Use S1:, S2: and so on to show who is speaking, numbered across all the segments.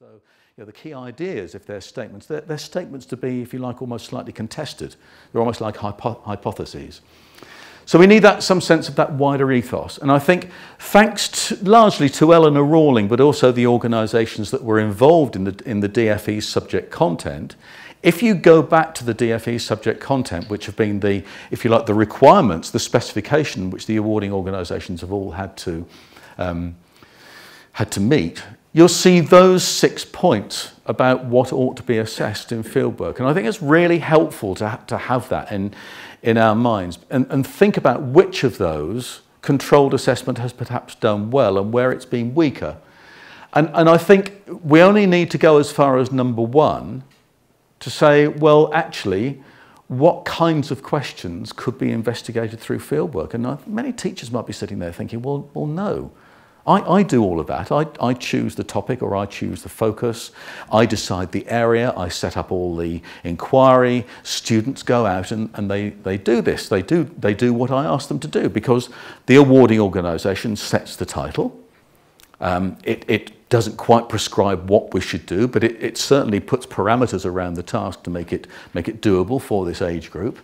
S1: though you know, the key ideas, if they're statements, they're, they're statements to be, if you like, almost slightly contested. They're almost like hypo hypotheses. So we need that, some sense of that wider ethos. And I think thanks to, largely to Eleanor Rawling, but also the organisations that were involved in the, in the DFE subject content, if you go back to the DFE subject content, which have been the, if you like, the requirements, the specification which the awarding organisations have all had to, um, had to meet, you'll see those six points about what ought to be assessed in fieldwork. And I think it's really helpful to, ha to have that in, in our minds and, and think about which of those controlled assessment has perhaps done well and where it's been weaker. And, and I think we only need to go as far as number one to say, well, actually, what kinds of questions could be investigated through fieldwork? And many teachers might be sitting there thinking, well, well no. I, I do all of that. I, I choose the topic or I choose the focus. I decide the area. I set up all the inquiry. Students go out and, and they, they do this. They do, they do what I ask them to do because the awarding organisation sets the title. Um, it, it doesn't quite prescribe what we should do, but it, it certainly puts parameters around the task to make it, make it doable for this age group.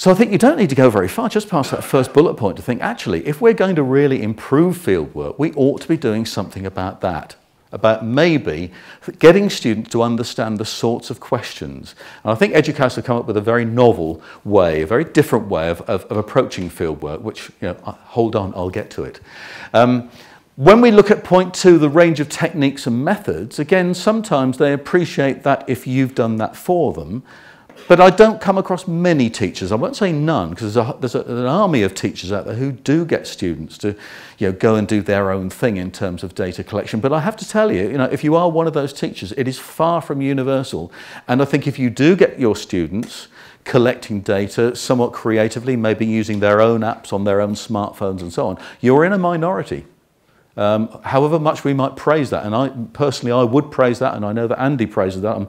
S1: So I think you don't need to go very far, just past that first bullet point to think, actually, if we're going to really improve field work, we ought to be doing something about that, about maybe getting students to understand the sorts of questions. And I think Eduqas have come up with a very novel way, a very different way of, of, of approaching fieldwork, which, you know, hold on, I'll get to it. Um, when we look at point two, the range of techniques and methods, again, sometimes they appreciate that if you've done that for them, but I don't come across many teachers, I won't say none, because there's, a, there's a, an army of teachers out there who do get students to you know, go and do their own thing in terms of data collection. But I have to tell you, you know, if you are one of those teachers, it is far from universal. And I think if you do get your students collecting data somewhat creatively, maybe using their own apps on their own smartphones and so on, you're in a minority. Um, however much we might praise that, and I personally I would praise that, and I know that Andy praises that. I'm,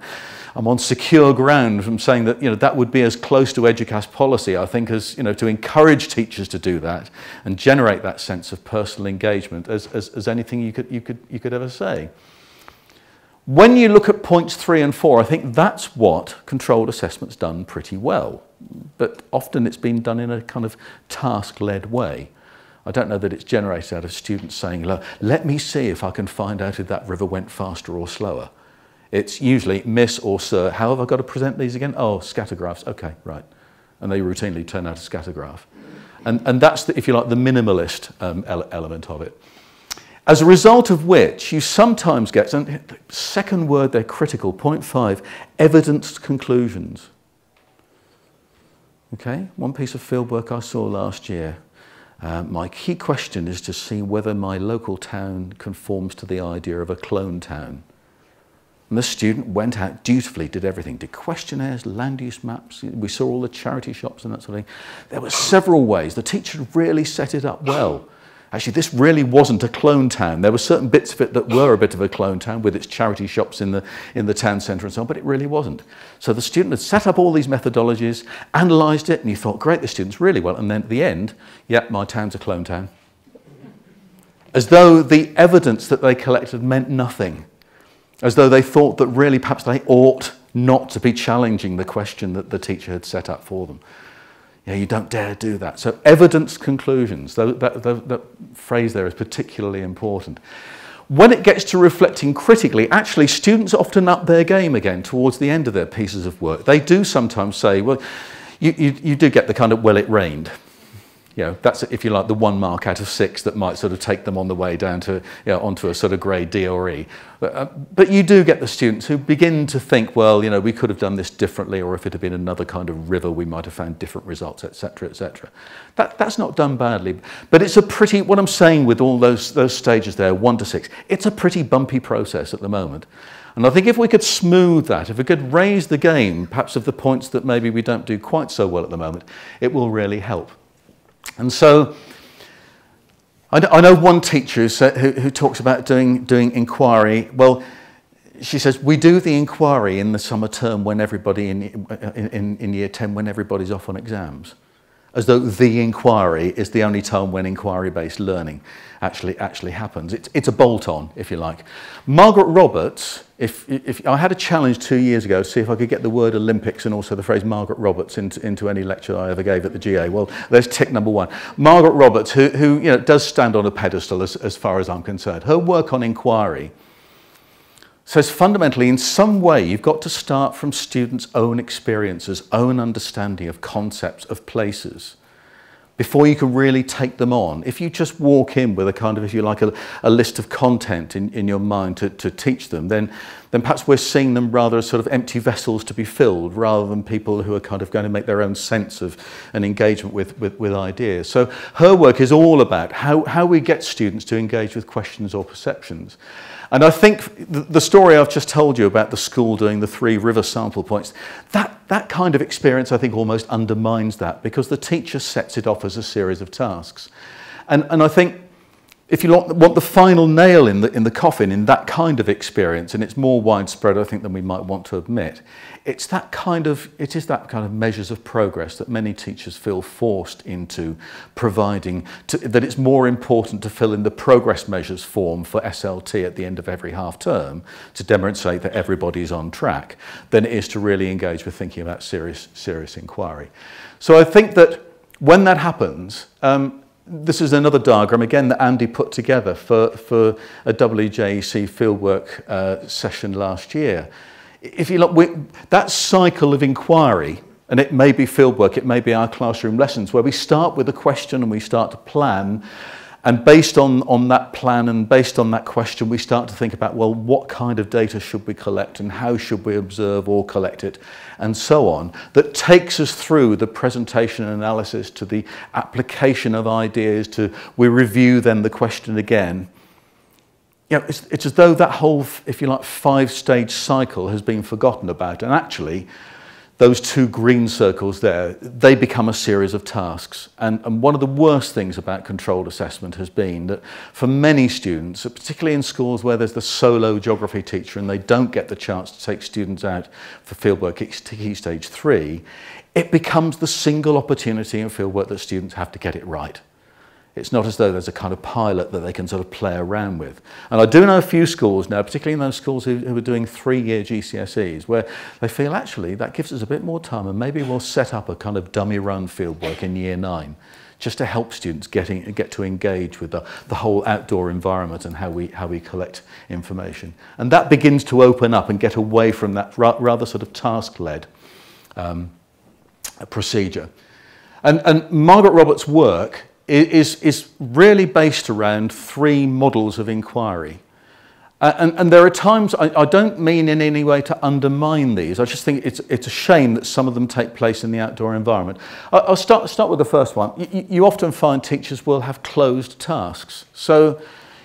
S1: I'm on secure ground from saying that you know that would be as close to Eduqas policy, I think, as you know to encourage teachers to do that and generate that sense of personal engagement as, as, as anything you could you could you could ever say. When you look at points three and four, I think that's what controlled assessment's done pretty well, but often it's been done in a kind of task-led way. I don't know that it's generated out of students saying, let me see if I can find out if that river went faster or slower. It's usually Miss or Sir, how have I got to present these again? Oh, scattergraphs, okay, right. And they routinely turn out a scattergraph. And, and that's, the, if you like, the minimalist um, ele element of it. As a result of which, you sometimes get, and second word they're critical, point five, evidenced conclusions. Okay, one piece of fieldwork I saw last year. Uh, my key question is to see whether my local town conforms to the idea of a clone town. And the student went out dutifully, did everything, did questionnaires, land use maps. We saw all the charity shops and that sort of thing. There were several ways. The teacher really set it up well. Actually, this really wasn't a clone town. There were certain bits of it that were a bit of a clone town with its charity shops in the, in the town centre and so on, but it really wasn't. So the student had set up all these methodologies, analysed it, and you thought, great, the student's really well. And then at the end, yep, my town's a clone town. As though the evidence that they collected meant nothing as though they thought that really perhaps they ought not to be challenging the question that the teacher had set up for them. Yeah, you don't dare do that. So evidence conclusions, that, that, that, that phrase there is particularly important. When it gets to reflecting critically, actually students often up their game again towards the end of their pieces of work. They do sometimes say, well, you, you, you do get the kind of, well, it rained. You know, that's, if you like, the one mark out of six that might sort of take them on the way down to, you know, onto a sort of grade D or E. But, uh, but you do get the students who begin to think, well, you know, we could have done this differently, or if it had been another kind of river, we might have found different results, etc., etc. That, that's not done badly. But it's a pretty, what I'm saying with all those, those stages there, one to six, it's a pretty bumpy process at the moment. And I think if we could smooth that, if we could raise the game, perhaps of the points that maybe we don't do quite so well at the moment, it will really help. And so I know one teacher who, who talks about doing, doing inquiry. Well, she says, we do the inquiry in the summer term when everybody in, in, in year 10, when everybody's off on exams. As though the inquiry is the only time when inquiry-based learning actually actually happens. It's, it's a bolt-on, if you like. Margaret Roberts, if, if I had a challenge two years ago to see if I could get the word Olympics and also the phrase Margaret Roberts into, into any lecture I ever gave at the GA. Well, there's tick number one. Margaret Roberts, who, who you know, does stand on a pedestal as, as far as I'm concerned. Her work on inquiry says fundamentally, in some way, you've got to start from students' own experiences, own understanding of concepts, of places before you can really take them on. If you just walk in with a kind of, if you like, a, a list of content in, in your mind to, to teach them, then, then perhaps we're seeing them rather as sort of empty vessels to be filled rather than people who are kind of going to make their own sense of an engagement with, with, with ideas. So her work is all about how, how we get students to engage with questions or perceptions. And I think the story I've just told you about the school doing the three river sample points, that, that kind of experience I think almost undermines that because the teacher sets it off as a series of tasks. And, and I think if you want the final nail in the, in the coffin in that kind of experience, and it's more widespread, I think, than we might want to admit, it's that kind of, it is that kind of measures of progress that many teachers feel forced into providing, to, that it's more important to fill in the progress measures form for SLT at the end of every half term to demonstrate that everybody's on track than it is to really engage with thinking about serious, serious inquiry. So I think that when that happens, um, this is another diagram, again, that Andy put together for, for a WJEC fieldwork uh, session last year. If you look, we, that cycle of inquiry, and it may be fieldwork, it may be our classroom lessons, where we start with a question and we start to plan, And based on, on that plan and based on that question, we start to think about, well, what kind of data should we collect and how should we observe or collect it and so on, that takes us through the presentation and analysis to the application of ideas to, we review then the question again. You know, it's, it's as though that whole, if you like, five-stage cycle has been forgotten about. And actually, those two green circles there, they become a series of tasks. And, and one of the worst things about controlled assessment has been that for many students, particularly in schools where there's the solo geography teacher and they don't get the chance to take students out for fieldwork at key stage three, it becomes the single opportunity in fieldwork that students have to get it right. It's not as though there's a kind of pilot that they can sort of play around with. And I do know a few schools now, particularly in those schools who, who are doing three-year GCSEs, where they feel actually that gives us a bit more time and maybe we'll set up a kind of dummy run fieldwork in year nine just to help students getting, get to engage with the, the whole outdoor environment and how we, how we collect information. And that begins to open up and get away from that rather sort of task-led um, procedure. And, and Margaret Roberts' work is, is really based around three models of inquiry. Uh, and, and there are times, I, I don't mean in any way to undermine these, I just think it's, it's a shame that some of them take place in the outdoor environment. I, I'll start, start with the first one. You, you often find teachers will have closed tasks. So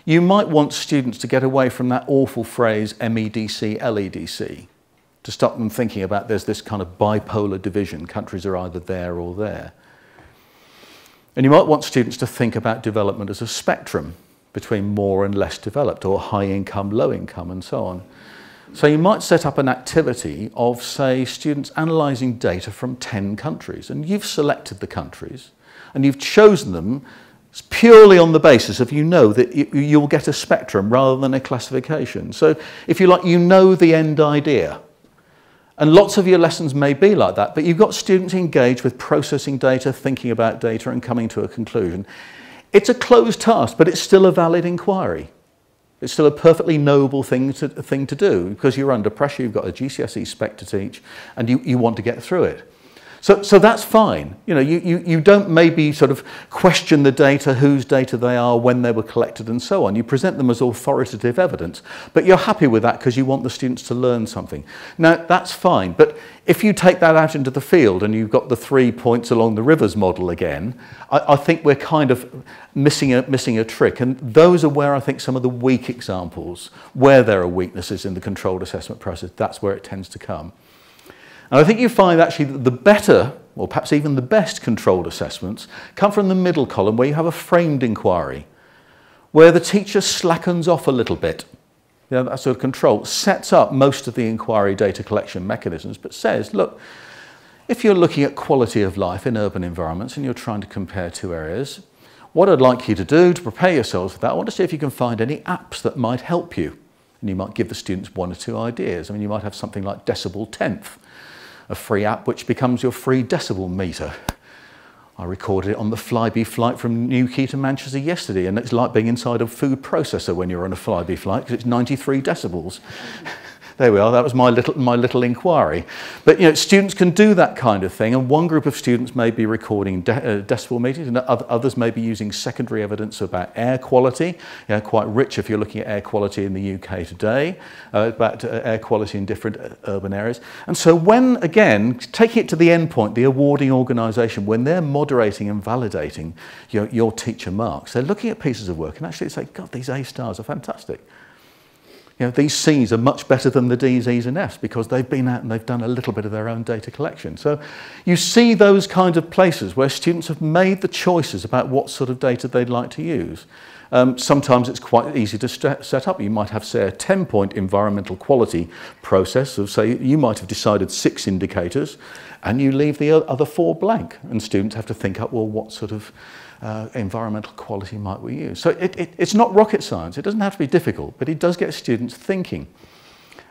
S1: you might want students to get away from that awful phrase MEDC, LEDC, to stop them thinking about there's this kind of bipolar division, countries are either there or there. And you might want students to think about development as a spectrum between more and less developed or high income, low income and so on. So you might set up an activity of, say, students analysing data from 10 countries and you've selected the countries and you've chosen them purely on the basis of you know that you'll get a spectrum rather than a classification. So if you like, you know the end idea. And lots of your lessons may be like that, but you've got students engaged with processing data, thinking about data and coming to a conclusion. It's a closed task, but it's still a valid inquiry. It's still a perfectly noble thing to, thing to do because you're under pressure, you've got a GCSE spec to teach, and you, you want to get through it. So, so that's fine. You know, you, you, you don't maybe sort of question the data, whose data they are, when they were collected and so on. You present them as authoritative evidence, but you're happy with that because you want the students to learn something. Now, that's fine, but if you take that out into the field and you've got the three points along the rivers model again, I, I think we're kind of missing a, missing a trick. And those are where I think some of the weak examples, where there are weaknesses in the controlled assessment process, that's where it tends to come. And I think you find actually that the better, or perhaps even the best controlled assessments come from the middle column where you have a framed inquiry, where the teacher slackens off a little bit. You know, that sort of control sets up most of the inquiry data collection mechanisms, but says, look, if you're looking at quality of life in urban environments and you're trying to compare two areas, what I'd like you to do to prepare yourselves for that, I want to see if you can find any apps that might help you. And you might give the students one or two ideas. I mean, you might have something like Decibel Tenth, a free app which becomes your free decibel meter. I recorded it on the Flybe flight from Newquay to Manchester yesterday, and it's like being inside a food processor when you're on a Flybe flight because it's 93 decibels. There we are, that was my little, my little inquiry. But you know, students can do that kind of thing, and one group of students may be recording de uh, decibel meters, and others may be using secondary evidence about air quality, know, quite rich if you're looking at air quality in the UK today, uh, about uh, air quality in different uh, urban areas. And so when, again, taking it to the end point, the awarding organisation, when they're moderating and validating your, your teacher marks, they're looking at pieces of work and actually say, God, these A stars are fantastic. You know, these C's are much better than the D's, E's and F's because they've been out and they've done a little bit of their own data collection. So you see those kind of places where students have made the choices about what sort of data they'd like to use. Um, sometimes it's quite easy to set up. You might have, say, a 10-point environmental quality process of, say, you might have decided six indicators and you leave the other four blank. And students have to think up, well, what sort of uh, environmental quality might we use? So it, it, it's not rocket science. It doesn't have to be difficult, but it does get students thinking.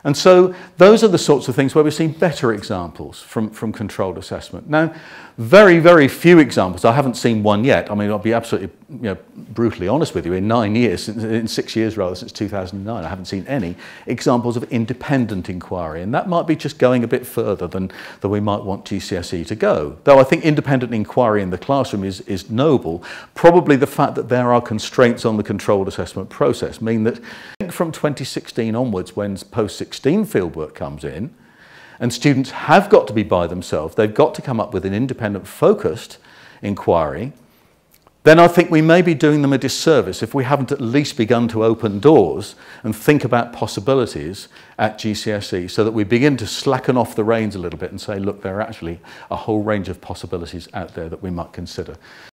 S1: And so those are the sorts of things where we've seen better examples from, from controlled assessment. Now, very, very few examples. I haven't seen one yet. I mean, I'll be absolutely you know, brutally honest with you. In nine years, in six years rather, since 2009, I haven't seen any examples of independent inquiry. And that might be just going a bit further than, than we might want GCSE to go. Though I think independent inquiry in the classroom is, is noble. Probably the fact that there are constraints on the controlled assessment process mean that from 2016 onwards, when post-16 fieldwork comes in, and students have got to be by themselves. They've got to come up with an independent, focused inquiry. Then I think we may be doing them a disservice if we haven't at least begun to open doors and think about possibilities at GCSE so that we begin to slacken off the reins a little bit and say, look, there are actually a whole range of possibilities out there that we might consider.